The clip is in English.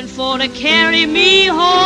coming for to carry me home.